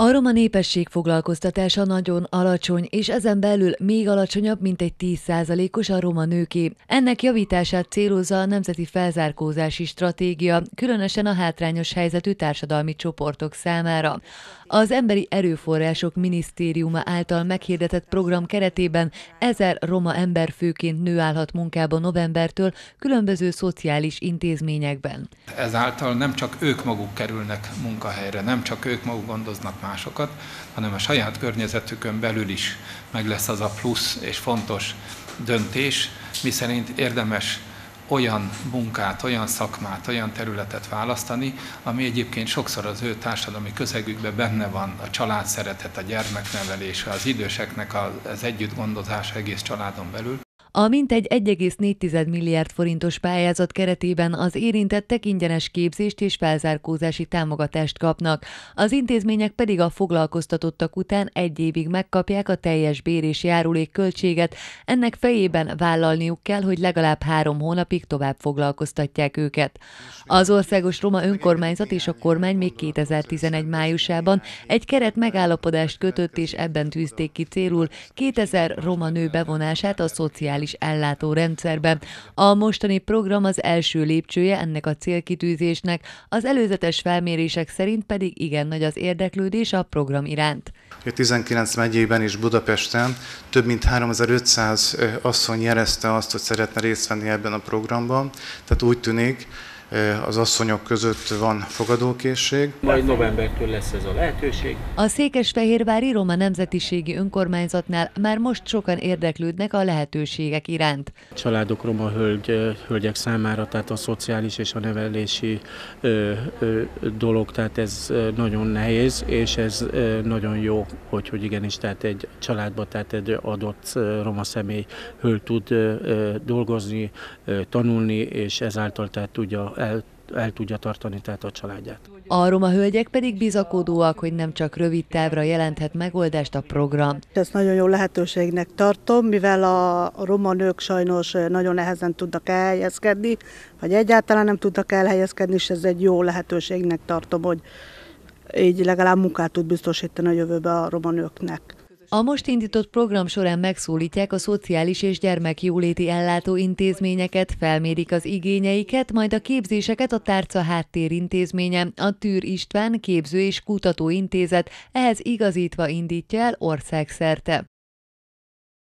A roma népesség foglalkoztatása nagyon alacsony, és ezen belül még alacsonyabb, mint egy 10%-os a roma nőké. Ennek javítását célozza a Nemzeti Felzárkózási Stratégia, különösen a hátrányos helyzetű társadalmi csoportok számára. Az Emberi Erőforrások Minisztériuma által meghirdetett program keretében ezer roma ember főként nő állhat munkába novembertől különböző szociális intézményekben. Ezáltal nem csak ők maguk kerülnek munkahelyre, nem csak ők maguk gondoznak másokat, hanem a saját környezetükön belül is meg lesz az a plusz és fontos döntés, miszerint érdemes olyan munkát, olyan szakmát, olyan területet választani, ami egyébként sokszor az ő társadalmi közegükben benne van, a család szeretet, a gyermeknevelése, az időseknek az együttgondozása egész családon belül. A mintegy 1,4 milliárd forintos pályázat keretében az érintettek ingyenes képzést és felzárkózási támogatást kapnak, az intézmények pedig a foglalkoztatottak után egy évig megkapják a teljes bér és járulék költséget, ennek fejében vállalniuk kell, hogy legalább három hónapig tovább foglalkoztatják őket. Az Országos Roma Önkormányzat és a kormány még 2011 májusában egy keret megállapodást kötött, és ebben tűzték ki célul 2000 roma nő bevonását a szociális szociális ellátórendszerbe. A mostani program az első lépcsője ennek a célkitűzésnek, az előzetes felmérések szerint pedig igen nagy az érdeklődés a program iránt. 19 megyében és Budapesten több mint 3500 asszony jelezte azt, hogy szeretne részt venni ebben a programban. Tehát úgy tűnik, az asszonyok között van fogadókészség. Majd novembertől lesz ez a lehetőség. A Székesfehérvári Roma Nemzetiségi Önkormányzatnál már most sokan érdeklődnek a lehetőségek iránt. Családok roma hölgy, hölgyek számára, tehát a szociális és a nevelési ö, ö, dolog, tehát ez nagyon nehéz, és ez nagyon jó, hogy, hogy igenis, tehát egy családban, tehát egy adott roma személy hölgy tud dolgozni, tanulni, és ezáltal tehát tudja el, el tudja tartani tehát a családját. A roma hölgyek pedig bizakodóak, hogy nem csak rövid távra jelenthet megoldást a program. Ezt nagyon jó lehetőségnek tartom, mivel a roma nők sajnos nagyon nehezen tudnak elhelyezkedni, vagy egyáltalán nem tudnak elhelyezkedni, és ez egy jó lehetőségnek tartom, hogy így legalább munkát tud biztosítani a jövőbe a roma nőknek. A most indított program során megszólítják a szociális és gyermekjóléti ellátó intézményeket, felmérik az igényeiket, majd a képzéseket a Tárca Háttérintézménye, a Tűr István Képző és Kutatóintézet ehhez igazítva indítja el országszerte.